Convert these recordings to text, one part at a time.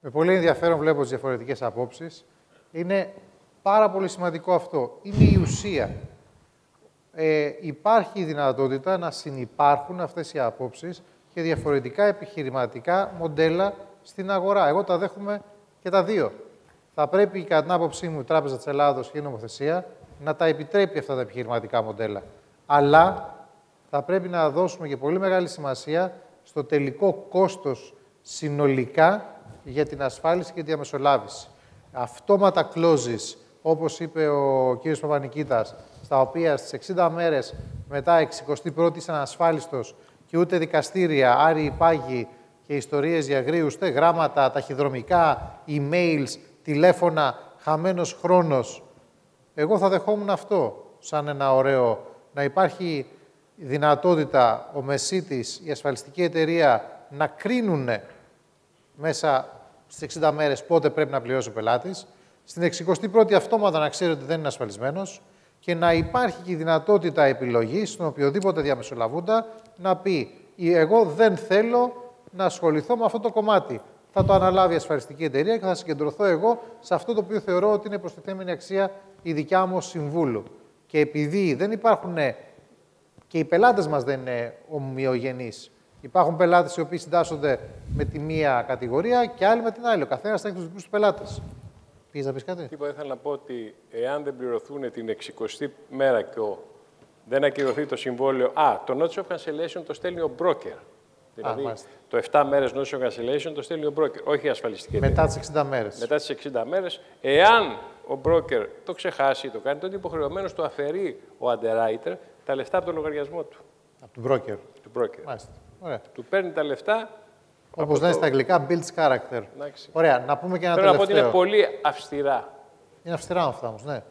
Με πολύ ενδιαφέρον βλέπω τις διαφορετικές απόψεις. Είναι πάρα πολύ σημαντικό αυτό. Είναι η ουσία. Ε, υπάρχει η δυνατότητα να συνυπάρχουν αυτές οι απόψεις και διαφορετικά επιχειρηματικά μοντέλα στην αγορά. Εγώ τα δέχομαι και τα δύο. Θα πρέπει, κατά την άποψή μου, η Τράπεζα της Ελλάδος και η νομοθεσία να τα επιτρέπει αυτά τα επιχειρηματικά μοντέλα. Αλλά θα πρέπει να δώσουμε και πολύ μεγάλη σημασία στο τελικό κόστος συνολικά για την ασφάλιση και τη διαμεσολάβηση. Αυτόματα clauses, όπως είπε ο κ. Παπανικήτας, στα οποία στις 60 μέρες μετά 61η είσαι ανασφάλιστος και ούτε δικαστήρια, άροι πάγοι και ιστορίες για γρήγουστε, γράμματα, ταχυδρομικά, emails, τηλέφωνα, χαμένος χρόνος. Εγώ θα δεχόμουν αυτό σαν ένα ωραίο, να υπάρχει δυνατότητα ο μεσίτης, η ασφαλιστική εταιρεία να κρίνουν μέσα στις 60 μέρες πότε πρέπει να πληρώσει ο πελάτης, στην 61η αυτόματα να ξέρει ότι δεν είναι ασφαλισμένος και να υπάρχει και η δυνατότητα επιλογής στον οποιοδήποτε διαμεσολαβούντα να πει εγώ δεν θέλω να ασχοληθώ με αυτό το κομμάτι. Θα το αναλάβει η ασφαλιστική εταιρεία και θα συγκεντρωθώ εγώ σε αυτό το οποίο θεωρώ ότι είναι προστιθέμενη αξία η δικιά μου συμβούλου. Και επειδή δεν υπάρχουν και οι πελάτες μας δεν είναι ομοιογενείς, Υπάρχουν πελάτες οι οποίοι συντάσσονται με τη μία κατηγορία και άλλοι με την άλλη. Ο καθένας θα έχει τους δικούς του πελάτες. Πήγε να πεις κάτι. Τίποτα, ήθελα να πω ότι εάν δεν πληρωθούν την 60η μέρα και ο... δεν ακυρωθεί το συμβόλαιο. Α, το notice of cancellation το στέλνει ο broker. Δηλαδή, Α, το 7 μέρες notice of cancellation το στέλνει ο broker, όχι η ασφαλιστική Μετά τις 60 μέρες. Μετά τις 60 μέρες. Εάν ο broker το ξεχάσει, το κάνει, τότε υποχρεωμένος του αφαιρεί ο underwriter τα λεφτά από τον λογαριασμό του. Από τον broker. Του broker. Μάλιστα. Ωραία. Του παίρνει τα λεφτά. Όπως λένε στα αγγλικά, builds character. Εντάξει. Ωραία, να πούμε και ένα Θέλω τελευταίο. Θέλω να πω ότι είναι πολύ αυστηρά. Είναι αυστηρά αυτά όμως, ναι.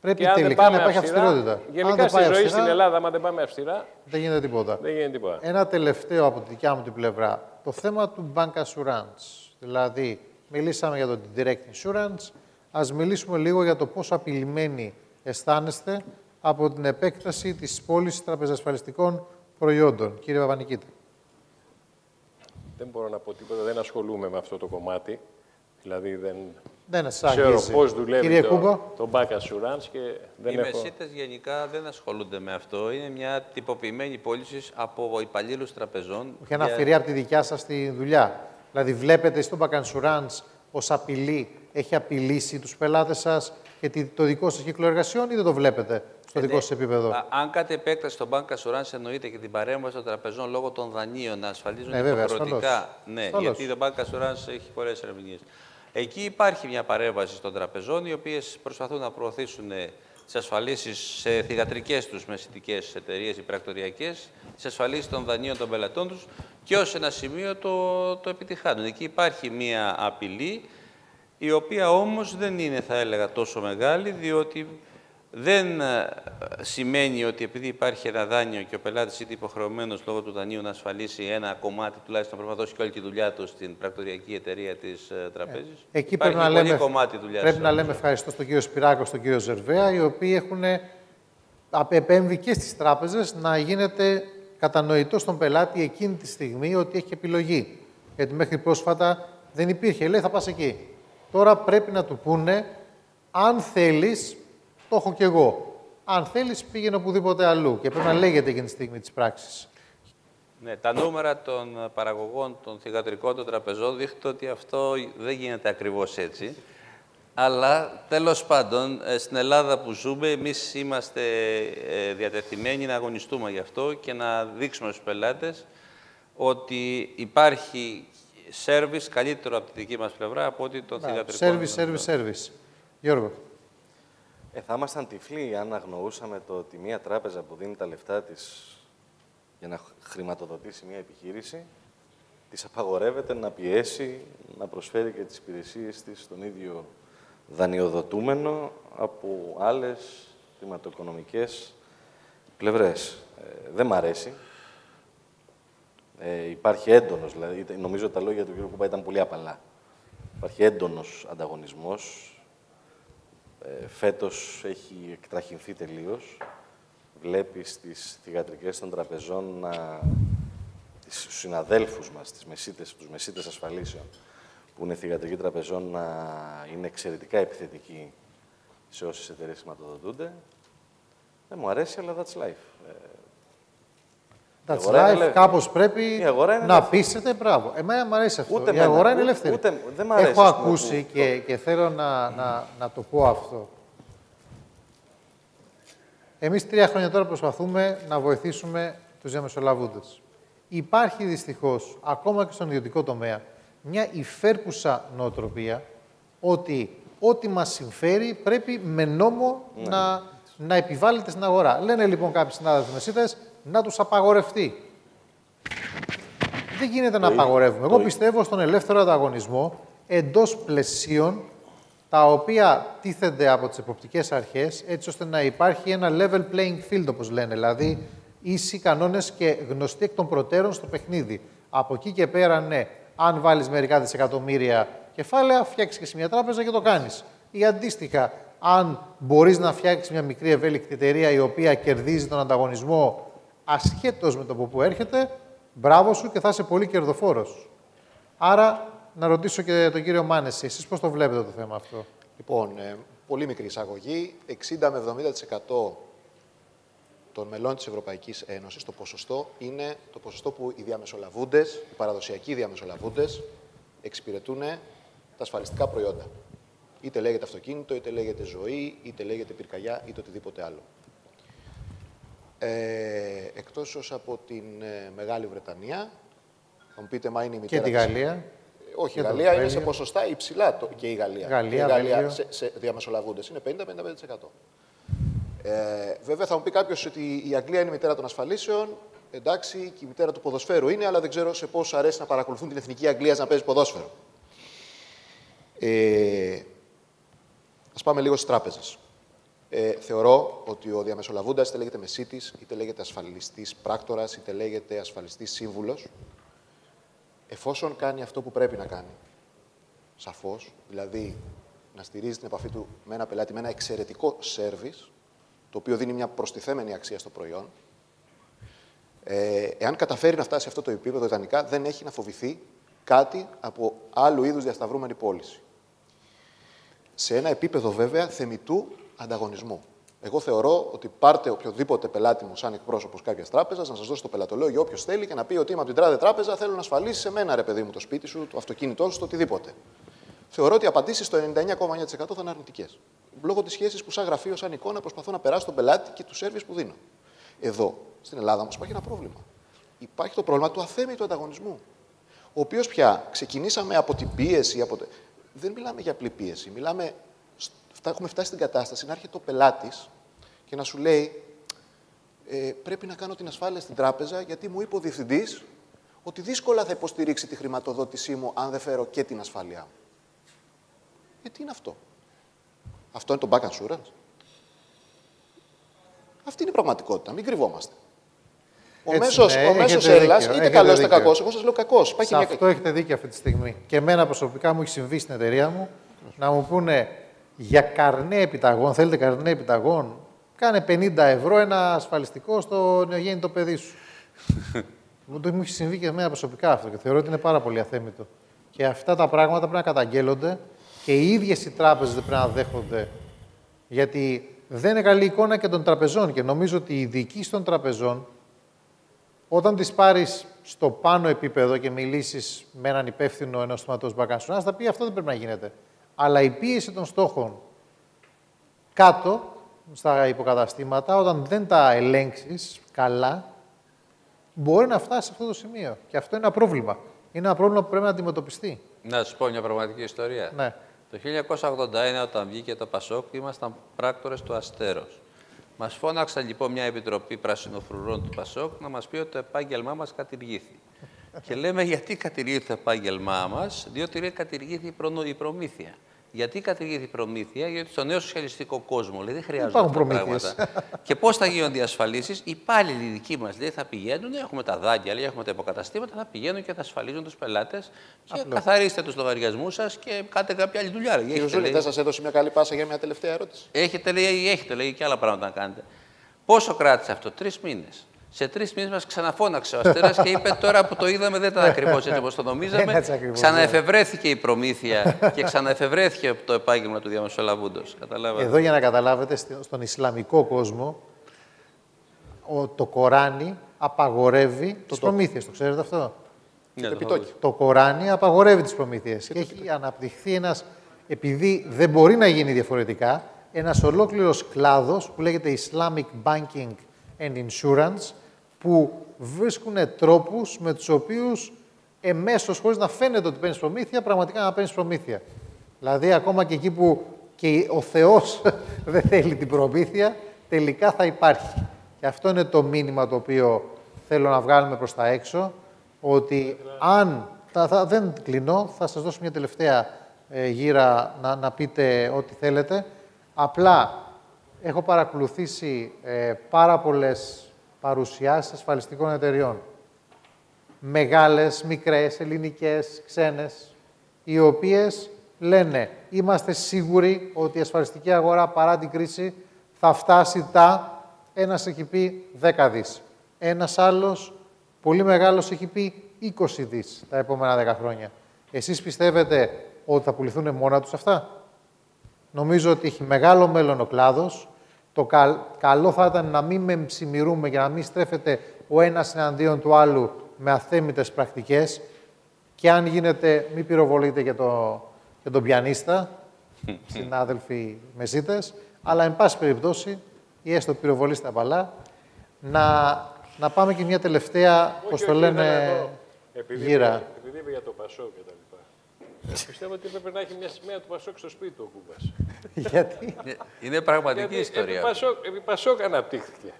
Πρέπει και τελικά να υπάρχει αυστηρά, αυστηρότητα. Γενικά στη ζωή αυστηρά, στην Ελλάδα, άμα δεν πάμε αυστηρά. Δεν γίνεται τίποτα. Δεν γίνεται τίποτα. Ένα τελευταίο από τη δικιά μου την πλευρά. Το θέμα του bank assurance. Δηλαδή, μιλήσαμε για το direct insurance. Α μιλήσουμε λίγο για το πόσο απειλημένοι αισθάνεστε από την επέκταση της πώλησης τραπεζασφαλιστικών προϊόντων. Κύριε Παπανικίτη. Δεν μπορώ να πω τίποτα, δεν ασχολούμαι με αυτό το κομμάτι. Δηλαδή δεν, δεν ξέρω πώς δουλεύει Κύριε το, το back assurance και δεν Οι έχω... μεσίτες γενικά δεν ασχολούνται με αυτό. Είναι μια τυποποιημένη πώληση από υπαλλήλους τραπεζών. Όχι ένα για... από τη δικιά σας τη δουλειά. Δηλαδή βλέπετε στο back assurance ως απειλή, έχει απειλήσει τους πελάτες σας και το δικό σας κύκλο εργασιών ή δεν το βλέπετε; Στο δικό σα επίπεδο. αν κάτι επέκταση στο Bank Assurance εννοείται και την παρέμβαση των τραπεζών λόγω των δανείων να ασφαλίζουν ναι, υποχρεωτικά. Ναι, γιατί το Bank Assurance έχει πολλές ερμηνείες. Εκεί υπάρχει μια παρέμβαση των τραπεζών, οι οποίες προσπαθούν να προωθήσουν τις ασφαλίσεις σε θηγατρικές τους μεσητικέ εταιρείες ή πρακτοριακές, τις ασφαλίσεις των δανείων των πελατών τους και ως ένα σημείο το, το επιτυχάνουν. Εκεί υπάρχει μια απειλή, η οποία όμως δεν είναι, θα έλεγα, τόσο μεγάλη, διότι δεν ε, σημαίνει ότι επειδή υπάρχει ένα δάνειο και ο πελάτης είναι υποχρεωμένος λόγω του δανείου να ασφαλίσει ένα κομμάτι, τουλάχιστον να δώσει και όλη τη δουλειά του στην πρακτοριακή εταιρεία της ε, τραπέζης. Ε, εκεί πρέπει να, λέμε, κομμάτι δουλειάς πρέπει να λέμε ευχαριστώ στον κύριο Σπυράκο, στον κύριο Ζερβέα, οι οποίοι έχουν επέμβει και στις τράπεζες να γίνεται κατανοητό στον πελάτη εκείνη τη στιγμή ότι έχει επιλογή. Γιατί μέχρι πρόσφατα δεν υπήρχε. Λέει θα πας εκεί. Τώρα πρέπει να του πούνε αν θέλεις το έχω κι εγώ. Αν θέλεις, πήγαινε οπουδήποτε αλλού και πρέπει να λέγεται εκείνη τη στιγμή της πράξης. Ναι, τα νούμερα των παραγωγών των θηγατρικών των τραπεζών δείχνουν ότι αυτό δεν γίνεται ακριβώς έτσι. Αλλά τέλος πάντων, ε, στην Ελλάδα που ζούμε, εμείς είμαστε ε, διατεθειμένοι να αγωνιστούμε γι' αυτό και να δείξουμε στους πελάτες ότι υπάρχει σέρβις καλύτερο από τη δική μας πλευρά από ότι το θηγατρικό. Σέρβις, σέρβις, σέρβις. Γιώργο. Ε, θα ήμασταν τυφλοί αν αγνοούσαμε το ότι μία τράπεζα που δίνει τα λεφτά της για να χρηματοδοτήσει μία επιχείρηση, της απαγορεύεται να πιέσει, να προσφέρει και τις υπηρεσίες της στον ίδιο δανειοδοτούμενο από άλλες χρηματοοικονομικές πλευρές. Ε, δεν μ' αρέσει. Ε, υπάρχει έντονος, δηλαδή, νομίζω τα λόγια του κ. Κουμπά ήταν πολύ απαλά. Υπάρχει έντονος ανταγωνισμός, ε, φέτος έχει εκτραχυνθεί τελείως. Βλέπεις τις θηγατρικές των τραπεζών να... τις συναδέλφους μας, τις μεσίτες, τους μεσίτες ασφαλίσεων, που είναι θηγατρική τραπεζών να είναι εξαιρετικά επιθετική σε όσες εταιρείες χρηματοδοτούνται. Δεν μου αρέσει, αλλά that's life. Ε, that's life, κάπως πρέπει να πείσετε, μπράβο. Εμένα μου αρέσει αυτό. Ούτε η αγορά είναι ελεύθερη. Ούτε, δεν αρέσει, Έχω ακούσει και, και θέλω να, να, να το πω αυτό. Εμείς τρία χρόνια τώρα προσπαθούμε να βοηθήσουμε τους διαμεσολαβούντες. Υπάρχει δυστυχώς, ακόμα και στον ιδιωτικό τομέα, μια υφέρπουσα νοοτροπία ότι ό,τι μας συμφέρει πρέπει με νόμο ναι. να, να επιβάλλεται στην αγορά. Λένε λοιπόν κάποιοι συνάδελφοι μεσίτες να τους απαγορευτεί. Δεν γίνεται να απαγορεύουμε. Εγώ πιστεύω στον ελεύθερο ανταγωνισμό εντός πλαισίων τα οποία τίθενται από τις εποπτικές αρχές έτσι ώστε να υπάρχει ένα level playing field όπως λένε, δηλαδή ίσοι κανόνες και γνωστοί εκ των προτέρων στο παιχνίδι. Από εκεί και πέρα, ναι, αν βάλεις μερικά δισεκατομμύρια κεφάλαια, φτιάξεις και σε μια τράπεζα και το κάνεις. Ή αντίστοιχα, αν μπορείς να φτιάξεις μια μικρή ευέλικτη εταιρεία η οποία κερδίζει τον ανταγωνισμό ασχέτως με το από πού έρχεται, μπράβο σου και θα είσαι πολύ κερδοφόρος. Άρα να ρωτήσω και τον κύριο Μάνεση, εσείς πώς το βλέπετε το θέμα αυτό; Λοιπόν, ε, πολύ μικρή εισαγωγή. 60 με 70% των μελών της Ευρωπαϊκής Ένωσης, το ποσοστό είναι το ποσοστό που οι διαμεσολαβούντες, οι παραδοσιακοί διαμεσολαβούντες, εξυπηρετούν τα ασφαλιστικά προϊόντα. Είτε λέγεται αυτοκίνητο, είτε λέγεται ζωή, είτε λέγεται πυρκαγιά, είτε οτιδήποτε άλλο. Ε, εκτός από την ε, Μεγάλη Βρετανία, θα μου πείτε, μα είναι η μητέρα... Και τη Γαλλία. Όχι, η Γαλλία είναι σε ποσοστά υψηλά το, και η Γαλλία. Γαλλία, η Γαλλία σε, σε διαμεσολαβούντες είναι 50-55%. Ε, βέβαια θα μου πει κάποιος ότι η Αγγλία είναι η μητέρα των ασφαλίσεων. Εντάξει, και η μητέρα του ποδοσφαίρου είναι, αλλά δεν ξέρω σε πόσο αρέσει να παρακολουθούν την εθνική Αγγλία να παίζει ποδόσφαιρο. Ε, ας πάμε λίγο στις τράπεζες. Ε, θεωρώ ότι ο διαμεσολαβούντας είτε λέγεται μεσίτης, είτε λέγεται ασφαλιστής πράκτορας, είτε λέγεται ασφαλιστής σύμβουλος, εφόσον κάνει αυτό που πρέπει να κάνει, σαφώς, δηλαδή να στηρίζει την επαφή του με ένα πελάτη με ένα εξαιρετικό σερβις, το οποίο δίνει μια προστιθέμενη αξία στο προϊόν, ε, εάν καταφέρει να φτάσει σε αυτό το επίπεδο ιδανικά, δεν έχει να φοβηθεί κάτι από άλλου είδους διασταυρούμενη πώληση. Σε ένα επίπεδο βέβαια θεμητού ανταγωνισμού. Εγώ θεωρώ ότι πάρτε οποιοδήποτε πελάτη μου, σαν εκπρόσωπος κάποιας τράπεζας, να σας δώσει το πελατολόγιο όποιος θέλει και να πει ότι είμαι από την τράδε τράπεζα, θέλω να ασφαλίσει σε μένα, ρε παιδί μου, το σπίτι σου, το αυτοκίνητό σου, το οτιδήποτε. Θεωρώ ότι οι απαντήσεις στο 99,9% θα είναι αρνητικές. Λόγω της σχέσης που, σαν γραφείο, σαν εικόνα, προσπαθώ να περάσω τον πελάτη και τους σερβι που δίνω. Εδώ, στην Ελλάδα όμως, υπάρχει ένα πρόβλημα. Υπάρχει το πρόβλημα του αθέμητου ανταγωνισμού. Ο οποίος πια ξεκινήσαμε από την πίεση. Από... Δεν μιλάμε για απλή πίεση. Μιλάμε. Έχουμε φτάσει στην κατάσταση να έρχεται ο πελάτης και να σου λέει ε, πρέπει να κάνω την ασφάλεια στην τράπεζα γιατί μου είπε ο διευθυντής ότι δύσκολα θα υποστηρίξει τη χρηματοδότησή μου αν δεν φέρω και την ασφάλειά μου. Ε, τι είναι αυτό; Αυτό είναι το back insurance. Αυτή είναι η πραγματικότητα. Μην κρυβόμαστε. Ο μέσο ναι, μέσος Έλληνας, είτε καλός είτε κακός, εγώ σας λέω κακός. Σε αυτό έχετε δίκιο αυτή τη στιγμή. Και εμένα προσωπικά μου έχει συμβεί στην εταιρεία μου να μου πούνε για καρνέ επιταγών, θέλετε καρνέ επιταγών, κάνε 50 ευρώ ένα ασφαλιστικό στο νεογέννητο παιδί σου. μου το έχει συμβεί και εμένα προσωπικά αυτό και θεωρώ ότι είναι πάρα πολύ αθέμητο. Και αυτά τα πράγματα πρέπει να καταγγέλλονται και οι ίδιες οι τράπεζες δεν πρέπει να δέχονται. Γιατί δεν είναι καλή εικόνα και των τραπεζών. Και νομίζω ότι οι διοικοί των τραπεζών, όταν τις πάρεις στο πάνω επίπεδο και μιλήσεις με έναν υπεύθυνο ενός τμήματος μπακανσουνάς, θα πει αυτό δεν πρέπει να γίνεται. Αλλά η πίεση των στόχων κάτω, στα υποκαταστήματα, όταν δεν τα ελέγξεις καλά, μπορεί να φτάσει σε αυτό το σημείο. Και αυτό είναι ένα πρόβλημα. Είναι ένα πρόβλημα που πρέπει να αντιμετωπιστεί. Να σου πω μια πραγματική ιστορία. Ναι. Το 1981 όταν βγήκε το Πασόκ ήμασταν πράκτορες του Αστέρος. Μας φώναξαν λοιπόν μια επιτροπή πρασινοφρουρών του Πασόκ να μας πει ότι το επάγγελμά μας κατηργήθη. και λέμε γιατί κατηργήθη το επάγγελμά μας, διότι κατηργήθη η προμήθεια. Γιατί κατηργήθηκε η προμήθεια, γιατί στο νέο σοσιαλιστικό κόσμο λέει, δεν χρειάζονται αυτά τα πράγματα. και πώς θα γίνονται οι ασφαλίσεις, οι υπάλληλοι δικοί μας θα πηγαίνουν, έχουμε τα δάκια, λέει, έχουμε τα υποκαταστήματα, θα πηγαίνουν και θα ασφαλίζουν τους πελάτες και καθαρίστε τους λογαριασμούς σας και κάντε κάποια άλλη δουλειά. Κύριε Ζούλη, δεν σας έδωσε μια καλή πάσα για μια τελευταία ερώτηση. Έχετε λέει, έχετε λέει και άλλα πράγματα να κάνετε. Πόσο κράτησε αυτό, τρεις μήνες; Σε τρεις μήνες μας ξαναφώναξε ο Αστέρας και είπε: Τώρα που το είδαμε δεν ήταν ακριβώς έτσι όπως το νομίζαμε. Ξαναεφευρέθηκε η προμήθεια και ξαναεφευρέθηκε το επάγγελμα του διαμεσολαβούντος. Εδώ για να καταλάβετε, στον Ισλαμικό κόσμο το Κοράνι απαγορεύει τις προμήθειες. Το ξέρετε αυτό; Ναι, το, το Κοράνι απαγορεύει τις προμήθειες. Και έχει αναπτυχθεί ένας, επειδή δεν μπορεί να γίνει διαφορετικά, ένας ολόκληρος κλάδος που λέγεται Islamic Banking and Insurance, που βρίσκουν τρόπους με τους οποίους εμέσως, χωρίς να φαίνεται ότι παίρνεις προμήθεια, πραγματικά να παίρνεις προμήθεια. Δηλαδή, ακόμα και εκεί που και ο Θεός δεν θέλει την προμήθεια, τελικά θα υπάρχει. Και αυτό είναι το μήνυμα το οποίο θέλω να βγάλουμε προς τα έξω, ότι αν, θα, δεν κλείνω, θα σας δώσω μια τελευταία ε, γύρα να, να πείτε ό,τι θέλετε. Απλά έχω παρακολουθήσει ε, πάρα πολλές παρουσιάσεις ασφαλιστικών εταιριών. Μεγάλες, μικρές, ελληνικές, ξένες, οι οποίες λένε είμαστε σίγουροι ότι η ασφαλιστική αγορά παρά την κρίση θα φτάσει τα, ένας έχει πει 10 δις. Ένας άλλος, πολύ μεγάλος, έχει πει 20 δις τα επόμενα 10 χρόνια. Εσείς πιστεύετε ότι θα πουληθούν μόνα τους αυτά; Νομίζω ότι έχει μεγάλο μέλλον ο κλάδος. Το καλό θα ήταν να μην μεμψημυρούμε και να μην στρέφεται ο ένας εναντίον του άλλου με αθέμητες πρακτικές και αν γίνεται μην πυροβολείτε για, το, για τον πιανίστα, συνάδελφοι μεσίτες, αλλά εν πάση περιπτώσει, ή έστω πυροβολήστε απαλά, να, να πάμε και μια τελευταία, πώς το λένε, γύρα. Επειδή είπε για το Πασό και τα λοιπά. Πιστεύω ότι έπρεπε να έχει μια σημαία του Πασόκ στο σπίτι του ο Κούμπας. Γιατί; Είναι πραγματική Γιατί ιστορία. Επί Πασόκ, επί Πασόκ αναπτύχθηκε.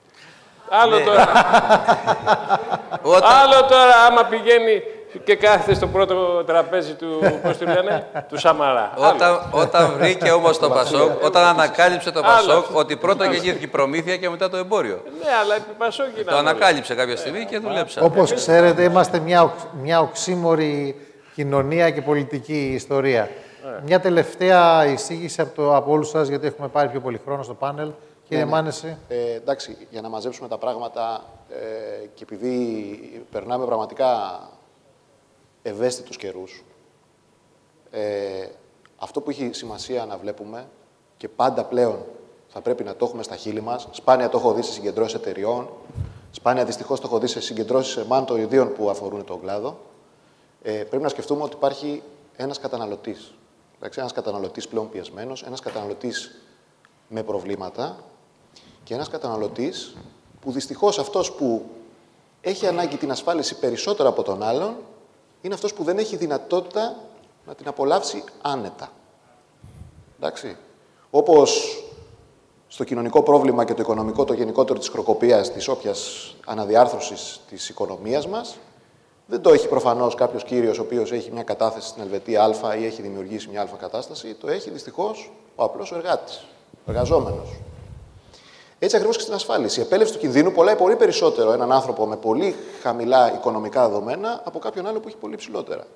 Άλλο, ναι. τώρα, άλλο τώρα άμα πηγαίνει και κάθεται στο πρώτο τραπέζι του, πώς του λένε, του Σαμαρά. Όταν, όταν βρήκε όμως το Πασόκ, όταν ανακάλυψε το Πασόκ, ότι πρώτα γεννήθηκε η προμήθεια και μετά το εμπόριο. Ναι, αλλά επί Πασόκ Το ανακάλυψε κάποια στιγμή και δουλέψα. Όπως ξέρετε, είμαστε μια, μια οξύμορη κοινωνία και πολιτική ιστορία. Ναι. Μια τελευταία εισήγηση από, το, από όλους σας, γιατί έχουμε πάρει πιο πολύ χρόνο στο πάνελ. Κύριε ναι, ναι. Μάνεση. Ε, εντάξει, για να μαζέψουμε τα πράγματα ε, και επειδή περνάμε πραγματικά ευαίσθητους καιρούς, ε, αυτό που έχει σημασία να βλέπουμε και πάντα πλέον θα πρέπει να το έχουμε στα χείλη μας, σπάνια το έχω δει σε συγκεντρώσεις εταιριών, σπάνια δυστυχώς το έχω δει σε συγκεντρώσεις εμάν ιδίων που αφορούν τον κλάδο, ε, πρέπει να σκεφτούμε ότι υπάρχει ένας καταναλωτής. Εντάξει, ένας καταναλωτής πλέον πιεσμένος, ένας καταναλωτής με προβλήματα και ένας καταναλωτής που δυστυχώς αυτός που έχει ανάγκη την ασφάλιση περισσότερο από τον άλλον είναι αυτός που δεν έχει δυνατότητα να την απολαύσει άνετα. Εντάξει. Όπως στο κοινωνικό πρόβλημα και το οικονομικό, το γενικότερο της χροκοπίας, της όποιας αναδιάρθρωσης της οικονομίας μας, δεν το έχει προφανώς κάποιος κύριος ο οποίος έχει μια κατάθεση στην Ελβετία Α ή έχει δημιουργήσει μια Α κατάσταση, το έχει δυστυχώς ο απλός εργάτης, ο εργαζόμενος. Έτσι ακριβώς και στην ασφάλιση. Η επέλευση του κινδύνου πολλάει πολύ περισσότερο έναν άνθρωπο με πολύ χαμηλά οικονομικά δεδομένα από κάποιον άλλο που έχει πολύ ψηλότερα.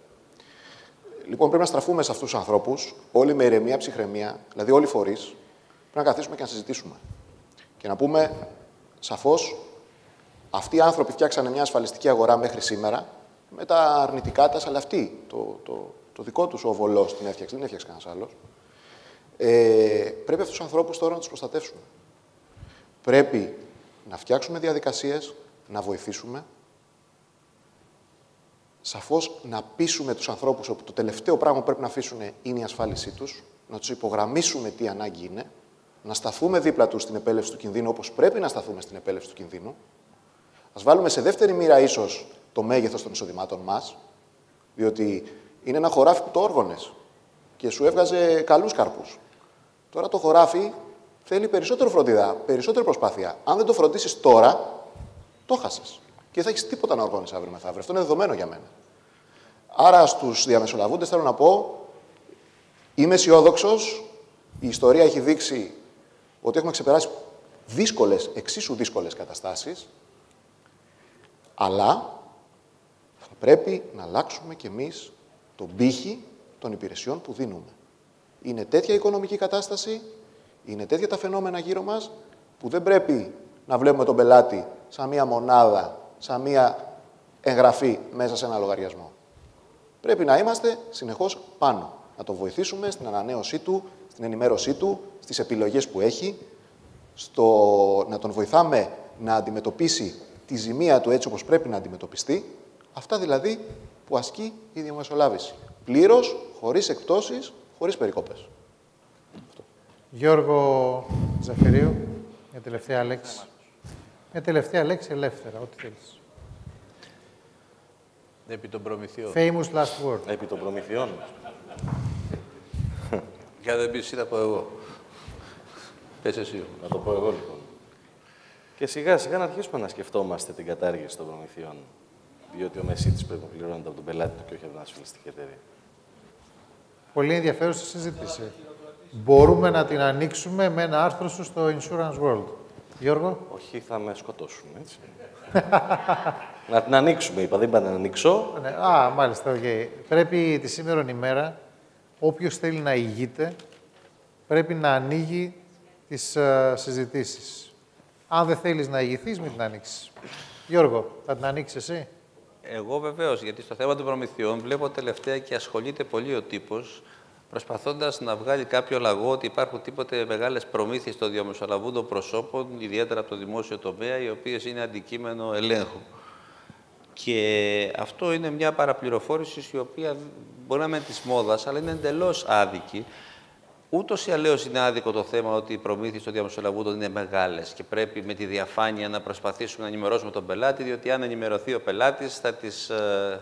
Λοιπόν, πρέπει να στραφούμε σε αυτούς τους ανθρώπους, όλοι με ηρεμία, ψυχραιμία, δηλαδή όλοι οι φορείς, πρέπει να καθίσουμε και να συζητήσουμε. Και να πούμε σαφώς, αυτοί οι άνθρωποι φτιάξανε μια ασφαλιστική αγορά μέχρι σήμερα, με τα αρνητικά τα, αλλά αυτοί, το, το, το δικό τους ο βολό την έφτιαξε, δεν έφτιαξε κανένας άλλος. Ε, πρέπει αυτούς τους ανθρώπους τώρα να τους προστατεύσουμε. Πρέπει να φτιάξουμε διαδικασίες, να βοηθήσουμε. Σαφώς να πείσουμε τους ανθρώπους ότι το τελευταίο πράγμα που πρέπει να αφήσουν είναι η ασφάλισή τους, να τους υπογραμμίσουμε τι ανάγκη είναι, να σταθούμε δίπλα τους στην επέλευση του κινδύνου όπως πρέπει να σταθούμε στην επέλευση του κινδύνου. Ας βάλουμε σε δεύτερη μοίρα ίσως το μέγεθος των εισοδημάτων μας, διότι είναι ένα χωράφι που το όργωνες και σου έβγαζε καλούς καρπούς. Τώρα το χωράφι θέλει περισσότερο φροντίδα, περισσότερη προσπάθεια. Αν δεν το φροντίσεις τώρα, το χάσες. Και δεν θα έχεις τίποτα να οργώνεις αύριο μεθαύριο. Αυτό είναι δεδομένο για μένα. Άρα στους διαμεσολαβούντες θέλω να πω, είμαι αισιόδοξος. Η ιστορία έχει δείξει ότι έχουμε ξεπεράσει δύσκολες, εξίσου δύσκολες καταστάσεις. Αλλά θα πρέπει να αλλάξουμε κι εμείς τον πύχη των υπηρεσιών που δίνουμε. Είναι τέτοια οικονομική κατάσταση είναι τέτοια τα φαινόμενα γύρω μας που δεν πρέπει να βλέπουμε τον πελάτη σαν μία μονάδα, σαν μία εγγραφή μέσα σε ένα λογαριασμό. Πρέπει να είμαστε συνεχώς πάνω. Να τον βοηθήσουμε στην ανανέωσή του, στην ενημέρωσή του, στις επιλογές που έχει, στο... να τον βοηθάμε να αντιμετωπίσει τη ζημία του έτσι όπως πρέπει να αντιμετωπιστεί, αυτά δηλαδή που ασκεί η διαμεσολάβηση. Πλήρως, χωρίς εκπτώσεις, χωρίς περικόπες. Γιώργο Ζαφυρίου, μια τελευταία λέξη. Μια τελευταία λέξη ελεύθερα, ό,τι θέλεις. Επί των προμηθειών. Famous last word. Επί των προμηθειών. Για δεν πεις, θα πω εγώ. Πες εσύ. Να το πω εγώ, λοιπόν. Και σιγά σιγά να αρχίσουμε να σκεφτόμαστε την κατάργηση των προμηθειών. Διότι ο μεσίτης πρέπει να πληρώνεται από τον πελάτη του και όχι από την ασφαλιστική εταιρεία. Πολύ ενδιαφέρουσα συζήτηση. Μπορούμε να την ανοίξουμε με ένα άρθρο σου στο Insurance World. Γιώργο; Όχι, θα με σκοτώσουν, έτσι. να την ανοίξουμε, είπα. Δεν είπα να την ανοίξω. Ναι. Α, μάλιστα, okay. Πρέπει τη σήμερα ημέρα, όποιος θέλει να ηγείται, πρέπει να ανοίγει τις uh, συζητήσεις. Αν δεν θέλεις να ηγηθείς, μην την ανοίξεις. Γιώργο, θα την ανοίξεις εσύ; Εγώ βεβαίως, γιατί στο θέμα των προμηθειών βλέπω τελευταία και ασχολείται πολύ ο τύπος, προσπαθώντας να βγάλει κάποιο λαγό ότι υπάρχουν τίποτε μεγάλες προμήθειες των διαμεσολαβούντων προσώπων, ιδιαίτερα από το δημόσιο τομέα, οι οποίες είναι αντικείμενο ελέγχου. Και αυτό είναι μια παραπληροφόρηση η οποία μπορεί να είναι της μόδας, αλλά είναι εντελώς άδικη. Ούτως ή άλλω είναι άδικο το θέμα ότι οι προμήθειες των διαμεσολαβούντων είναι μεγάλες και πρέπει με τη διαφάνεια να προσπαθήσουμε να ενημερώσουμε τον πελάτη, διότι αν ενημερωθεί ο πελάτης θα τις ε,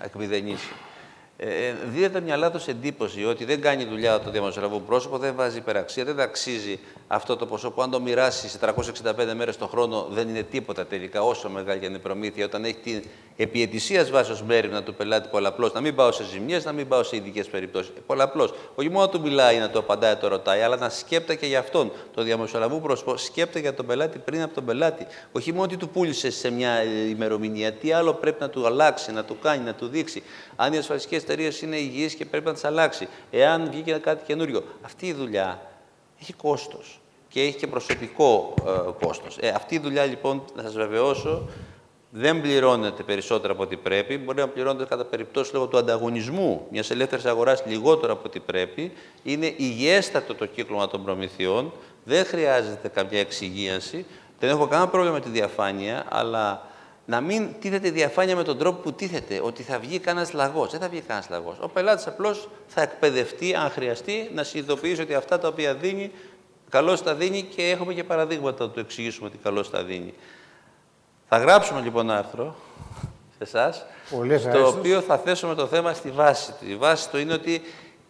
εκμηδενήσει. Ε, ε, δίδεται μια λάθος εντύπωση ότι δεν κάνει δουλειά το διαμεσολαβού πρόσωπο, δεν βάζει υπεραξία, δεν αξίζει αυτό το ποσό που αν το μοιράσει σε 365 μέρες το χρόνο δεν είναι τίποτα τελικά, όσο μεγάλη και είναι η προμήθεια, όταν έχει την επιετησία βάσεω μέρημνα του πελάτη πολλαπλώς, να μην πάω σε ζημιές, να μην πάω σε ειδικές περιπτώσεις. Πολλαπλώς. Όχι μόνο του μιλάει να το απαντάει, το ρωτάει, αλλά να σκέπτεται και για αυτόν. Το διαμεσολαβού πρόσωπο σκέπτεται για τον πελάτη πριν από τον πελάτη. Όχι μόνο ότι του πούλησε σε μια ημερομηνία, τι άλλο πρέπει να του αλλάξει, να του κάνει, να του δείξει. Αν οι ασφαλιστικές εταιρείες είναι υγιείς και πρέπει να τις αλλάξει. Εάν βγήκε κάτι καινούριο. Αυτή η δουλειά έχει κόστος και έχει και προσωπικό ε, κόστος. Ε, αυτή η δουλειά λοιπόν, να σας βεβαιώσω, δεν πληρώνεται περισσότερο από ό,τι πρέπει. Μπορεί να πληρώνεται κατά περιπτώσεις λόγω του ανταγωνισμού μιας ελεύθερης αγοράς λιγότερο από ό,τι πρέπει. Είναι υγιέστατο το κύκλωμα των προμηθειών. Δεν χρειάζεται καμιά εξυγίανση. Δεν έχω κανένα πρόβλημα με τη διαφάνεια, αλλά να μην τίθεται διαφάνεια με τον τρόπο που τίθεται, ότι θα βγει κανένας λαγός. Δεν θα βγει κανένας λαγός. Ο πελάτης απλώς θα εκπαιδευτεί, αν χρειαστεί, να συνειδητοποιήσει ότι αυτά τα οποία δίνει, καλώς τα δίνει και έχουμε και παραδείγματα να του εξηγήσουμε ότι καλώς τα δίνει. Θα γράψουμε λοιπόν ένα άρθρο σε εσάς, στο οποίο θα θέσουμε το θέμα στη βάση του. Η βάση του είναι ότι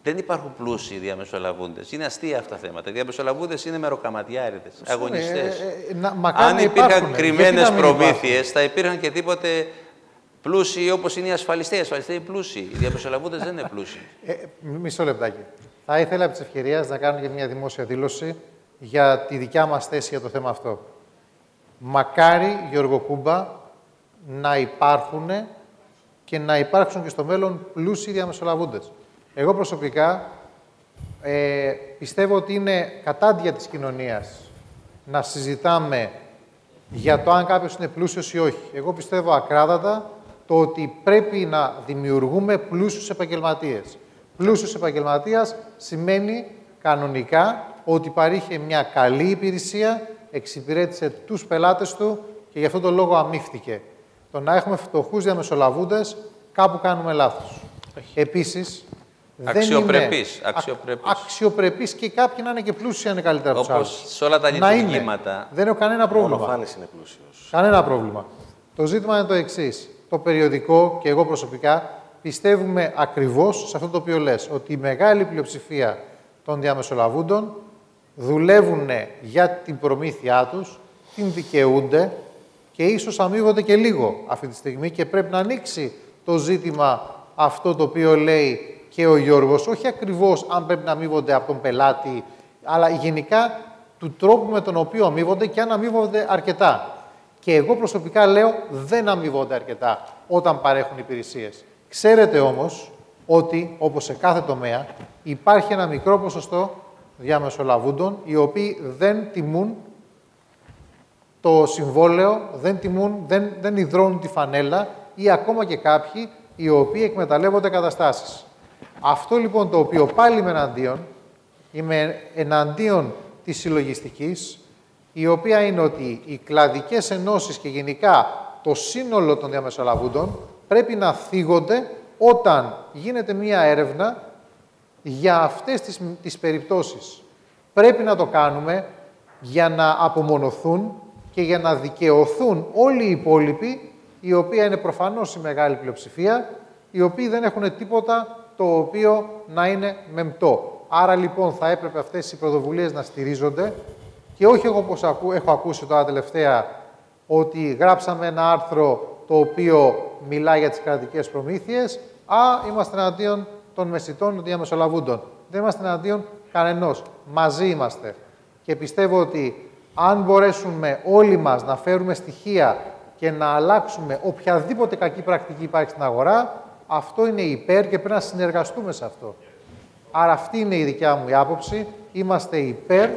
δεν υπάρχουν πλούσιοι διαμεσολαβούντες. Είναι αστεία αυτά τα θέματα. Οι διαμεσολαβούντες είναι μεροκαματιάριδες, αγωνιστές. Ε, ε, Αν υπήρχαν κρυμμένες προμήθειες, θα υπήρχαν και τίποτε πλούσιοι όπως είναι οι ασφαλιστές. Οι ασφαλιστές είναι πλούσιοι. Οι διαμεσολαβούντες δεν είναι πλούσιοι. Ε, μισό λεπτάκι. Θα ήθελα από τη ευκαιρία να κάνω και μια δημόσια δήλωση για τη δικιά μας θέση για το θέμα αυτό. Μακάρι, Γιώργο Κούμπα, να υπάρχουν και να υπάρξουν και στο μέλλον πλούσιοι διαμεσολαβούντες. Εγώ προσωπικά ε, πιστεύω ότι είναι κατάντια της κοινωνίας να συζητάμε για το αν κάποιος είναι πλούσιος ή όχι. Εγώ πιστεύω ακράδαντα το ότι πρέπει να δημιουργούμε πλούσιους επαγγελματίες. Πλούσιος επαγγελματίας σημαίνει κανονικά ότι παρήχε μια καλή υπηρεσία, εξυπηρέτησε τους πελάτες του και γι' αυτόν τον λόγο αμύφθηκε. Το να έχουμε φτωχούς διαμεσολαβούντες, κάπου κάνουμε λάθος. Επίσης, Αξιοπρεπής. Δεν αξιοπρεπής. αξιοπρεπής και κάποιοι να είναι και πλούσιοι είναι καλύτερα από τους άλλους. σε όλα τα λειτουργήματα. Δεν έχω κανένα πρόβλημα. Μόνο είναι πλούσιος. Κανένα πρόβλημα. Το ζήτημα είναι το εξής. Το περιοδικό και εγώ προσωπικά πιστεύουμε ακριβώς σε αυτό το οποίο λες, ότι η μεγάλη πλειοψηφία των διαμεσολαβούντων δουλεύουν για την προμήθειά τους, την δικαιούνται και ίσως αμείβονται και λίγο αυτή τη στιγμή και πρέπει να ανοίξει το ζήτημα αυτό το οποίο λέει και ο Γιώργος, όχι ακριβώς αν πρέπει να αμείβονται από τον πελάτη, αλλά γενικά του τρόπου με τον οποίο αμείβονται και αν αμείβονται αρκετά. Και εγώ προσωπικά λέω δεν αμείβονται αρκετά όταν παρέχουν υπηρεσίες. Ξέρετε όμως ότι, όπως σε κάθε τομέα, υπάρχει ένα μικρό ποσοστό διαμεσολαβούντων, οι οποίοι δεν τιμούν το συμβόλαιο, δεν τιμούν, δεν, δεν υδρώνουν τη φανέλα ή ακόμα και κάποιοι οι οποίοι εκμεταλλεύονται καταστάσεις. Αυτό λοιπόν το οποίο πάλι είμαι εναντίον, είμαι εναντίον της συλλογιστικής, η οποία είναι ότι οι κλαδικές ενώσεις και γενικά το σύνολο των διαμεσολαβούντων πρέπει να θίγονται όταν γίνεται μία έρευνα για αυτές τις, τις περιπτώσεις. Πρέπει να το κάνουμε για να απομονωθούν και για να δικαιωθούν όλοι οι υπόλοιποι, οι οποίοι είναι προφανώς η μεγάλη πλειοψηφία, οι οποίοι δεν έχουν τίποτα το οποίο να είναι μεμπτό. Άρα λοιπόν θα έπρεπε αυτές οι πρωτοβουλίες να στηρίζονται και όχι εγώ όπως έχω ακούσει τώρα τελευταία ότι γράψαμε ένα άρθρο το οποίο μιλάει για τις κρατικές προμήθειες, α, είμαστε εναντίον των μεσητών, των διαμεσολαβούντων. Δεν είμαστε εναντίον κανενός. Μαζί είμαστε. Και πιστεύω ότι αν μπορέσουμε όλοι μας να φέρουμε στοιχεία και να αλλάξουμε οποιαδήποτε κακή πρακτική υπάρχει στην αγορά, αυτό είναι υπέρ και πρέπει να συνεργαστούμε σε αυτό. Άρα αυτή είναι η δικιά μου η άποψη. Είμαστε υπέρ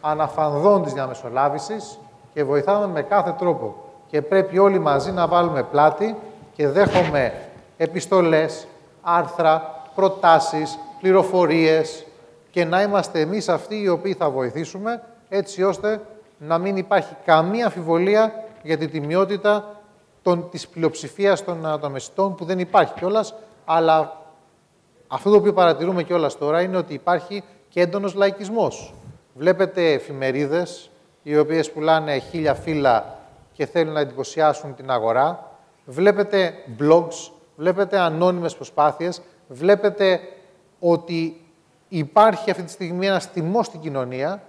αναφανδών της διαμεσολάβησης και βοηθάμε με κάθε τρόπο. Και πρέπει όλοι μαζί να βάλουμε πλάτη και δέχομαι επιστολές, άρθρα, προτάσεις, πληροφορίες και να είμαστε εμείς αυτοί οι οποίοι θα βοηθήσουμε έτσι ώστε να μην υπάρχει καμία αμφιβολία για την τιμιότητα των, της πλειοψηφίας των, των που δεν υπάρχει κιόλας, αλλά αυτό το οποίο παρατηρούμε κιόλας τώρα είναι ότι υπάρχει και έντονος λαϊκισμός. Βλέπετε εφημερίδες οι οποίες πουλάνε χίλια φύλλα και θέλουν να εντυπωσιάσουν την αγορά. Βλέπετε blogs, βλέπετε ανώνυμες προσπάθειες, βλέπετε ότι υπάρχει αυτή τη στιγμή ένας τιμό στην κοινωνία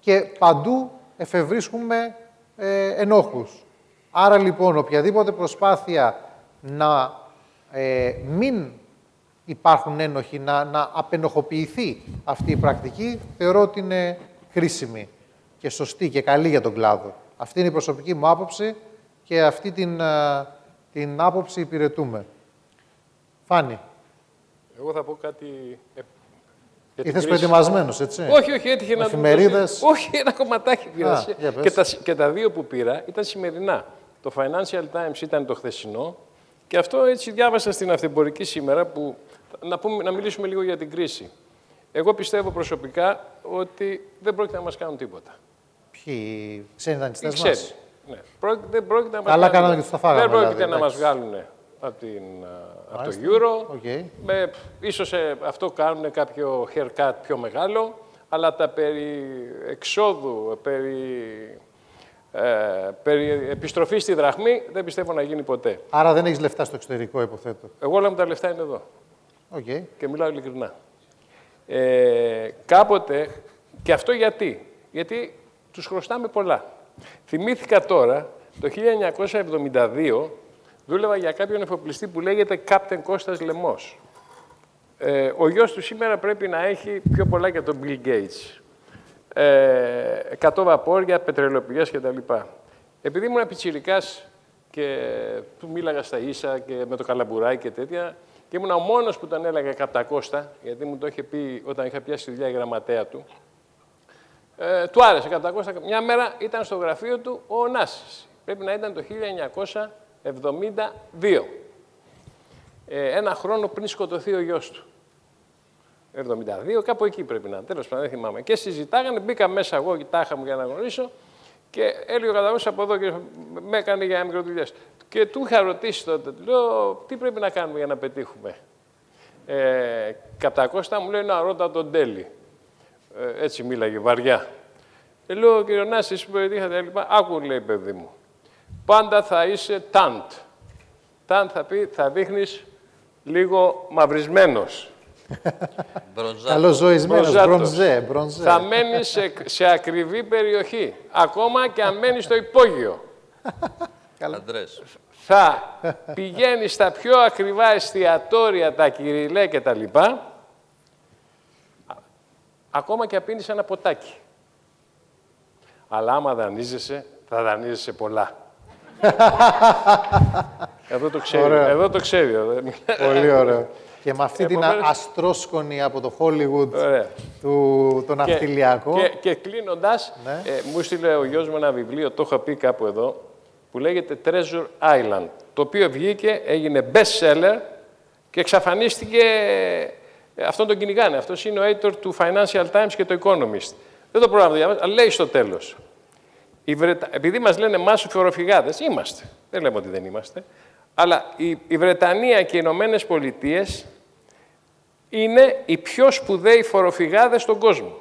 και παντού εφευρίσκουμε ε, ενόχους. Άρα λοιπόν οποιαδήποτε προσπάθεια να ε, μην υπάρχουν ένοχοι, να, να απενοχοποιηθεί αυτή η πρακτική, θεωρώ ότι είναι χρήσιμη και σωστή και καλή για τον κλάδο. Αυτή είναι η προσωπική μου άποψη και αυτή την, ε, την άποψη υπηρετούμε. Φάνη. Εγώ θα πω κάτι Ήρθε προετοιμασμένος, έτσι; Όχι, όχι, έτυχε να Εφημερίδες... Όχι, ένα κομματάκι πήρα. Και τα, και τα δύο που πήρα ήταν σημερινά. Το Financial Times ήταν το χθεσινό και αυτό έτσι διάβασα στην Αυτεμπορική σήμερα που να, πούμε, να μιλήσουμε λίγο για την κρίση. Εγώ πιστεύω προσωπικά ότι δεν πρόκειται να μας κάνουν τίποτα. Ποιοι ξένοι δανειστές μας; Ναι. Δεν πρόκειται να μας Καλά κάναμε και τους τα φάγαμε. Δεν πρόκειται δηλαδή, να μας βγάλουν από, την, από το Euro. Okay. Με, ίσως ε, αυτό κάνουν κάποιο haircut πιο μεγάλο, αλλά τα περί εξόδου, περί ε, περί επιστροφή στη δραχμή δεν πιστεύω να γίνει ποτέ. Άρα δεν έχεις λεφτά στο εξωτερικό, υποθέτω. Εγώ όλα μου τα λεφτά είναι εδώ. Okay. Και μιλάω ειλικρινά. Ε, κάποτε, και αυτό γιατί; Γιατί τους χρωστάμε πολλά. Θυμήθηκα τώρα, το 1972, δούλευα για κάποιον εφοπλιστή που λέγεται Captain Κώστας Λεμός. Ε, ο γιος του σήμερα πρέπει να έχει πιο πολλά για τον Bill Gates ε, 100 βαπόρια, πετρελαιοπηγές κτλ. Επειδή ήμουν πιτσιρικάς και του μίλαγα στα ίσα και με το καλαμπουράκι και τέτοια, και ήμουν ο μόνος που τον έλεγα κατά Κώστα, γιατί μου το είχε πει όταν είχα πιάσει τη δουλειά η γραμματέα του. Ε, του άρεσε κατά Κώστα. Μια μέρα ήταν στο γραφείο του ο Νάσης. Πρέπει να ήταν το 1972. Ε, ένα χρόνο πριν σκοτωθεί ο γιος του. 72, κάπου εκεί πρέπει να είναι. Τέλος πάντων, δεν θυμάμαι. Και συζητάγανε, μπήκα μέσα εγώ, τάχα μου για να γνωρίσω και έλεγε ο καταγό από εδώ και με έκανε για μικροδουλειέ. Και του είχα ρωτήσει τότε, του λέω, τι πρέπει να κάνουμε για να πετύχουμε; Ε, κατά Κώστα μου λέει να ρώτα τον Τέλη. Ε, έτσι μίλαγε, βαριά. Και λέω, κύριε Νάση, εσείς που πετύχατε, λοιπά, άκου λέει παιδί μου. Πάντα θα είσαι τάντ. Τάντ θα πει, θα δείχνεις λίγο μαυρισμένος. Καλό ζωισμένο, μπρονζέ, μπρονζέ. Θα μένεις σε, σε ακριβή περιοχή. Ακόμα και αν μένεις στο υπόγειο. Θα πηγαίνεις στα πιο ακριβά εστιατόρια, τα κυριλέ και τα λοιπά, ακόμα και απίνεις ένα ποτάκι. Αλλά άμα δανείζεσαι, θα δανείζεσαι πολλά. Εδώ το ξέρει. Εδώ το ξέρει. Πολύ ωραίο. Και με αυτή την αστρόσκονη από το Hollywood του, το ναυτιλιακό. Και, και, και κλείνοντας, ναι. ε, μου στείλε ο γιος μου ένα βιβλίο, το είχα πει κάπου εδώ, που λέγεται Treasure Island. Το οποίο βγήκε, έγινε best seller και εξαφανίστηκε. Ε, αυτόν τον κυνηγάνε. Αυτός είναι ο editor του Financial Times και το Economist. Δεν το πρόγραμμα διαβάζει, αλλά λέει στο τέλος. Επειδή μας λένε εμά οι φοροφυγάδες, είμαστε. Δεν λέμε ότι δεν είμαστε. Αλλά η, η Βρετανία και οι Ηνωμένες Πολιτείες είναι οι πιο σπουδαίοι φοροφυγάδες στον κόσμο.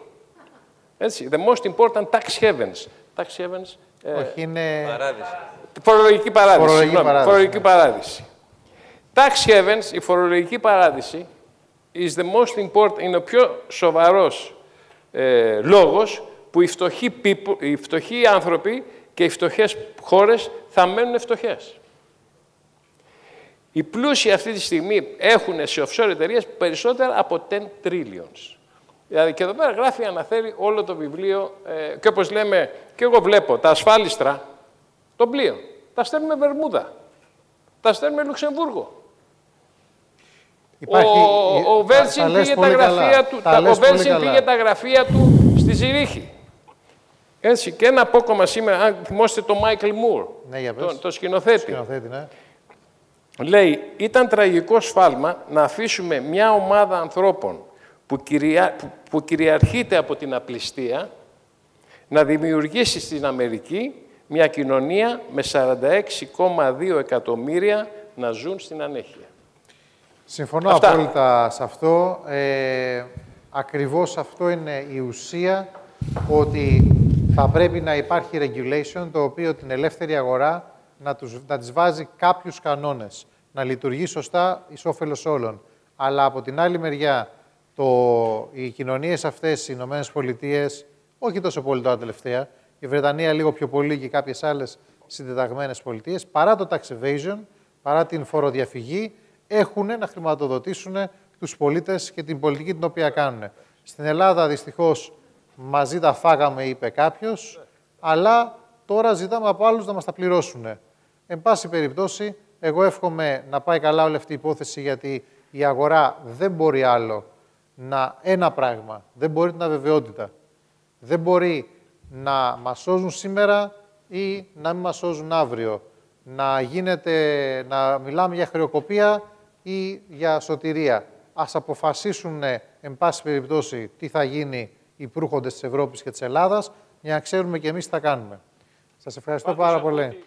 Έτσι, the most important tax havens. Tax havens... Ε, Όχι, είναι... Παράδειση. Φορολογική παράδειση. Φορολογική, παράδειση, φορολογική ναι. παράδειση. Tax havens, η φορολογική παράδειση, is the most important, είναι ο πιο σοβαρός ε, λόγος που οι φτωχοί, people, οι φτωχοί άνθρωποι και οι φτωχές χώρες θα μένουν φτωχές. Οι πλούσιοι αυτή τη στιγμή έχουν σε offshore εταιρείες περισσότερα από 10 trillions. Δηλαδή και εδώ πέρα γράφει αναφέρει όλο το βιβλίο ε, και όπως λέμε, και εγώ βλέπω τα ασφάλιστρα των πλοίων. Τα στέλνουμε Βερμούδα. Τα στέλνουμε Λουξεμβούργο. Υπάρχει, ο ο Βέρτσιν πήγε, τα γραφεία του, τα, ο πήγε τα γραφεία του στη Ζηρίχη. Έτσι, και ένα απόκομα σήμερα, αν θυμόστε τον Μάικλ Μουρ, ναι, το, το σκηνοθέτη. σκηνοθέτη ναι. Λέει, ήταν τραγικό σφάλμα να αφήσουμε μια ομάδα ανθρώπων που, κυρια... που κυριαρχείται από την απληστία να δημιουργήσει στην Αμερική μια κοινωνία με 46,2 εκατομμύρια να ζουν στην ανέχεια. Συμφωνώ απόλυτα σε αυτό. Ε, ακριβώς αυτό είναι η ουσία ότι θα πρέπει να υπάρχει regulation το οποίο την ελεύθερη αγορά να, τους, να τις βάζει κάποιους κανόνες, να λειτουργεί σωστά εις όφελος όλων. Αλλά από την άλλη μεριά, το, οι κοινωνίες αυτές, οι Ηνωμένες Πολιτείες, όχι τόσο πολύ τώρα τελευταία, η Βρετανία λίγο πιο πολύ και κάποιες άλλες συντεταγμένες πολιτείες, παρά το tax evasion, παρά την φοροδιαφυγή, έχουν να χρηματοδοτήσουν τους πολίτες και την πολιτική την οποία κάνουν. Στην Ελλάδα, δυστυχώς, μαζί τα φάγαμε, είπε κάποιος, αλλά τώρα ζητάμε από άλλους να μας τα πληρώσουν. Εν πάση περιπτώσει, εγώ εύχομαι να πάει καλά όλη αυτή η υπόθεση, γιατί η αγορά δεν μπορεί άλλο να... Ένα πράγμα, δεν μπορεί την αβεβαιότητα. Δεν μπορεί να μας σώζουν σήμερα ή να μην μας σώζουν αύριο. Να, γίνεται, να μιλάμε για χρεοκοπία ή για σωτηρία. Ας αποφασίσουν, εν πάση περιπτώσει, τι θα γίνει οι προύχοντες της Ευρώπης και της Ελλάδας, για να ξέρουμε και εμείς τι θα κάνουμε. Σας ευχαριστώ πάρα πολύ.